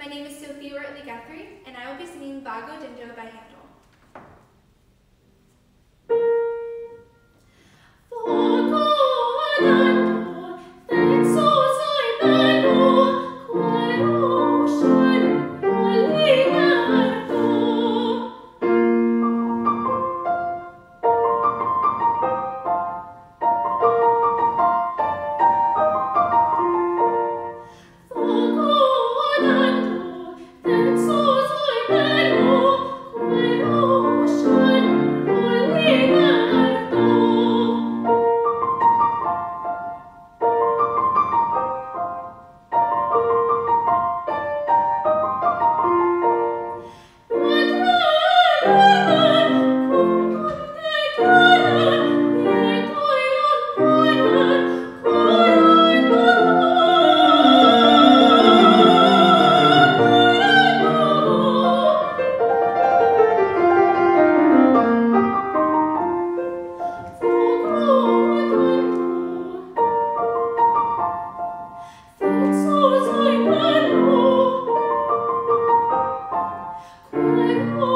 My name is Sophie Wortley Guthrie, and I will be singing Bago Dindo by Handel. my